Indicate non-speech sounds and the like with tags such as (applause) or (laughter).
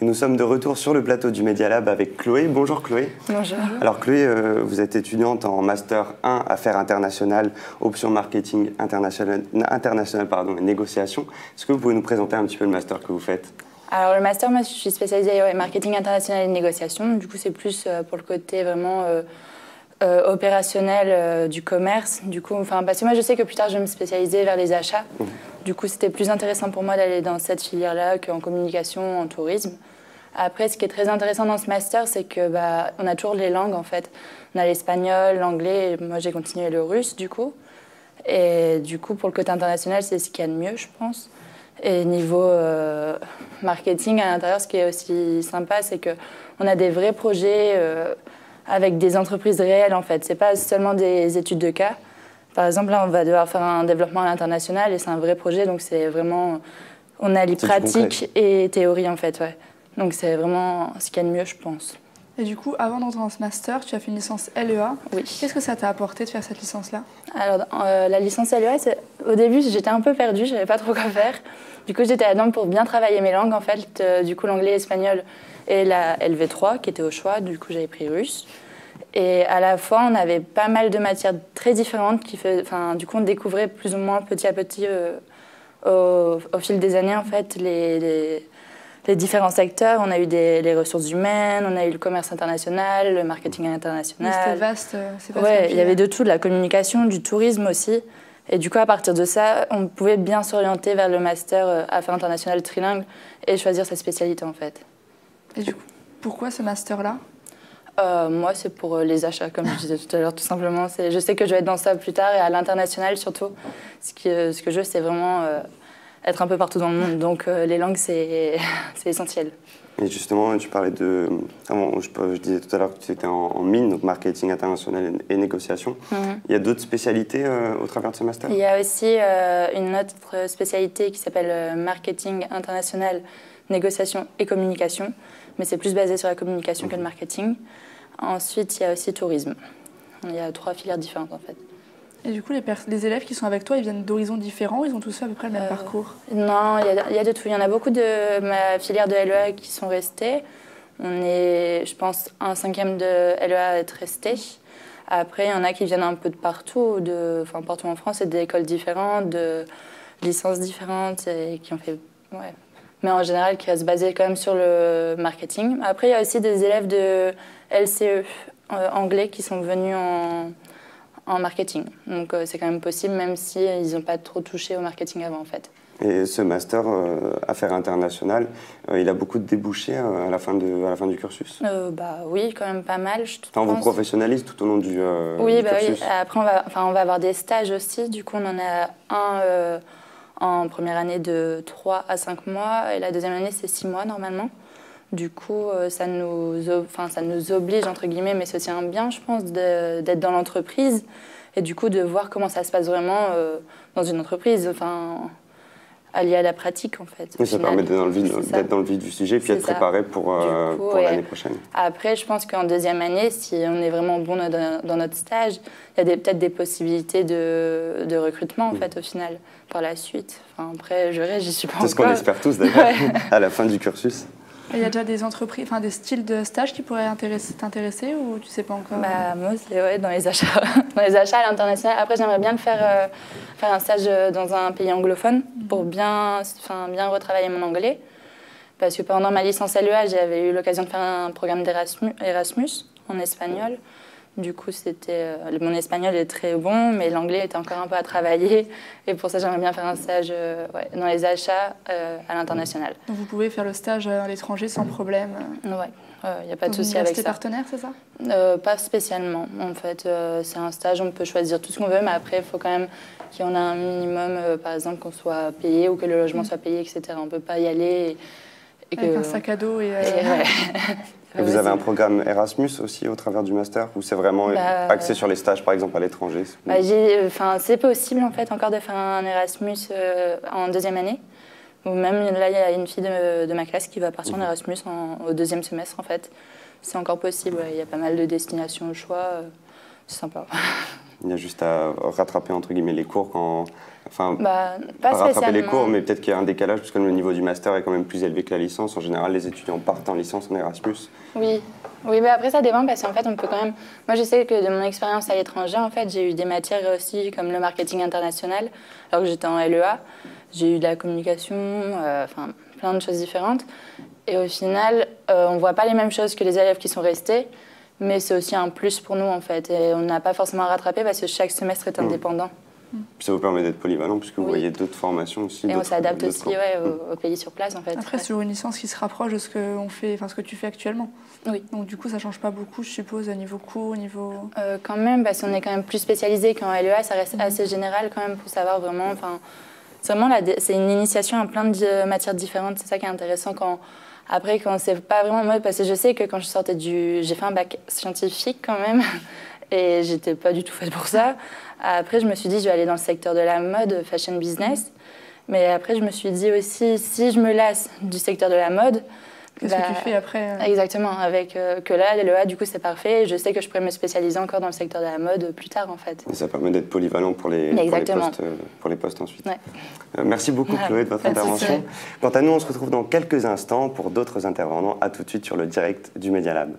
Et nous sommes de retour sur le plateau du Media Lab avec Chloé. Bonjour Chloé. Bonjour. Alors Chloé, euh, vous êtes étudiante en Master 1 Affaires internationales, option marketing international, international pardon, et négociation. Est-ce que vous pouvez nous présenter un petit peu le Master que vous faites? Alors le Master, moi je suis spécialisée en marketing international et négociation. Du coup c'est plus euh, pour le côté vraiment euh, euh, opérationnel euh, du commerce. Du coup, enfin, parce que moi je sais que plus tard je vais me spécialiser vers les achats. Du coup c'était plus intéressant pour moi d'aller dans cette filière-là qu'en communication, en tourisme. Après, ce qui est très intéressant dans ce master, c'est que bah, on a toujours les langues en fait. On a l'espagnol, l'anglais. Moi, j'ai continué le russe du coup. Et du coup, pour le côté international, c'est ce qu'il y a de mieux, je pense. Et niveau euh, marketing à l'intérieur, ce qui est aussi sympa, c'est que on a des vrais projets avec des entreprises réelles en fait. C'est pas seulement des études de cas. Par exemple, là, on va devoir faire un développement à l'international et c'est un vrai projet, donc c'est vraiment on allie pratique et théorie en fait, ouais. Donc c'est vraiment ce qu'il y a de mieux, je pense. Et du coup, avant d'entrer dans ce master, tu as fait une licence LEA. Oui. Qu'est-ce que ça t'a apporté de faire cette licence-là? Alors, euh, la licence LEA, au début, j'étais un peu perdue, je savais pas trop quoi faire. Du coup, j'étais là-dedans pour bien travailler mes langues, en fait. Euh, du coup, l'anglais, l'espagnol et la LV3, qui était au choix. Du coup, j'avais pris russe. Et à la fois, on avait pas mal de matières très différentes qui fait, enfin, du coup, on découvrait plus ou moins petit à petit, euh, au, au fil des années, en fait, les, les- les différents secteurs. On a eu des, les ressources humaines, on a eu le commerce international, le marketing Mais C'était international. vaste. euh, c'est vaste Ouais, il y avait de tout, de la communication, du tourisme aussi. Et du coup, à partir de ça, on pouvait bien s'orienter vers le master euh, Affaires internationales trilingue et choisir sa spécialité en fait. Et du coup, pourquoi ce master-là? Euh, moi, c'est pour les achats, comme je disais tout à l'heure, tout simplement. Je sais que je vais être dans ça plus tard et à l'international surtout. Ce, qui, ce que je veux, c'est vraiment euh, être un peu partout dans le monde. Donc, euh, les langues, c'est (laughs) essentiel. Et justement, tu parlais de. avant, je, je disais tout à l'heure que tu étais en, en mine, donc marketing international et, et négociation. Mhm. Il y a d'autres spécialités euh, au travers de ce master? Il y a aussi euh, une autre spécialité qui s'appelle marketing international, négociation et communication, mais c'est plus basé sur la communication que le marketing. Ensuite, il y a aussi tourisme. Il y a trois filières différentes en fait. Et du coup, les, élèves qui sont avec toi, ils viennent d'horizons différents, ils ont tous fait à peu près le même Euh, parcours. Non, il y, a, il y a de tout. Il y en a beaucoup de ma filière de LEA qui sont restés. On est, je pense, un cinquième de LEA à être resté. Après, il y en a qui viennent un peu de partout, de, enfin partout en France, et d'écoles différentes, de licences différentes, et qui ont fait, ouais. Mais en général, qui restent basés quand même sur le marketing. Après, il y a aussi des élèves de LCE euh, anglais qui sont venus en, en marketing. Donc euh, c'est quand même possible, même si ils n'ont pas trop touché au marketing avant, en fait. Et ce master euh, Affaires internationales, euh, il a beaucoup de débouchés euh, à la fin, de, à la fin du cursus? Euh, bah oui, quand même pas mal, je Enfin, on vous professionnalise tout au long du, euh, Oui, du bah oui. cursus? Après, on va, enfin, on va avoir des stages aussi. Du coup, on en a un euh, en première année de 3 à 5 mois et la deuxième année, c'est 6 mois normalement. Du coup, euh, ça nous, o- enfin, ça nous oblige, entre guillemets, mais c'est aussi un bien, je pense, d'être dans l'entreprise et du coup de voir comment ça se passe vraiment euh, dans une entreprise, enfin, allié à la pratique en fait. Oui, ça final. permet d'être dans, le dans vif du sujet et puis être préparé pour, euh, pour l'année prochaine. Après, je pense qu'en deuxième année, si on est vraiment bon dans, notre stage, il y a peut-être des possibilités de, de recrutement, en fait, au final, par la suite. Enfin, après, je reste, j'y suis pas C'est ce qu'on encore. espère tous (laughs) d'ailleurs Ouais. à la fin du cursus. Il y a déjà des entreprises, enfin des styles de stage qui pourraient intéresser- t'intéresser ou tu sais pas encore? Bah, moi, c'est ouais, dans les achats. (laughs) dans les achats à l'international. Après, j'aimerais bien le faire, euh, faire un stage euh, dans un pays anglophone pour bien, enfin, bien retravailler mon anglais. Parce que pendant ma licence LEA, j'avais eu l'occasion de faire un programme d'Erasmus Erasmus en espagnol. Du coup, c'était euh, mon espagnol est très bon, mais l'anglais était encore un peu à travailler. Et pour ça, j'aimerais bien faire un stage euh, ouais, dans les achats euh, à l'international. Donc vous pouvez faire le stage à l'étranger sans problème. Ouais, il n'y a pas de souci avec ça. partenaire, c'est ça? Euh, pas spécialement. En fait, euh, c'est un stage, on peut choisir tout ce qu'on veut, mais après, il faut quand même en ait un minimum, euh, par exemple, qu'on soit payé ou que le logement soit payé, etc. On ne peut pas y aller et, et Avec que... un sac à dos et. euh, et (laughs) ouais. Et vous avez un programme Erasmus aussi au travers du master ou c'est vraiment Bah, axé sur les stages par exemple à l'étranger Bah, enfin, c'est possible en fait encore de faire un Erasmus euh, en deuxième année. Ou même là, il y a une fille de, de ma classe qui va partir en Erasmus en- au deuxième semestre en fait. C'est encore possible. Il y a pas mal de destinations au choix. euh, C'est sympa. (laughs) Il y a juste à rattraper entre guillemets les cours quand. Enfin, Bah, pas pas rattraper les cours, mais peut-être qu'il y a un décalage, parce que le niveau du master est quand même plus élevé que la licence. En général, les étudiants partent en licence en Erasmus. Oui, oui, mais après ça dépend parce qu'en fait on peut quand même. Moi je sais que de mon expérience à l'étranger, en fait j'ai eu des matières aussi comme le marketing international, alors que j'étais en LEA. J'ai eu de la communication, euh, enfin plein de choses différentes. Et au final, euh, on voit pas les mêmes choses que les élèves qui sont restés, mais c'est aussi un plus pour nous en fait. Et on n'a pas forcément à rattraper parce que chaque semestre est indépendant. Puis ça vous permet d'être polyvalent, puisque vous Oui. voyez d'autres formations aussi. Et on s'adapte aussi ouais, au, au pays sur place en fait. Après, Ouais. c'est toujours une licence qui se rapproche de ce que, on fait, enfin, ce que tu fais actuellement. Oui. Donc du coup, ça change pas beaucoup, je suppose, au niveau cours, au niveau... Euh, quand même, parce qu'on est quand même plus spécialisé qu'en LEA, ça reste assez général quand même pour savoir vraiment. Enfin, c'est vraiment c'est une initiation à plein de matières différentes. C'est ça qui est intéressant quand après quand c'est pas vraiment moi parce que je sais que quand je sortais du, j'ai fait un bac scientifique quand même (laughs) et j'étais pas du tout faite pour ça. Après, je me suis dit je vais aller dans le secteur de la mode, fashion business. Mais après, je me suis dit aussi si je me lasse du secteur de la mode. Qu'est-ce bah, que tu fais après euh, Exactement, avec euh, que là, LEA, du coup, c'est parfait. Je sais que je pourrais me spécialiser encore dans le secteur de la mode plus tard, en fait. Et ça permet d'être polyvalent pour les, pour les, Exactement. postes, euh, pour les postes ensuite. Ouais. Euh, merci beaucoup Ouais, Chloé de votre intervention. Quant à nous, on se retrouve dans quelques instants pour d'autres intervenants. À tout de suite sur le direct du Media Lab.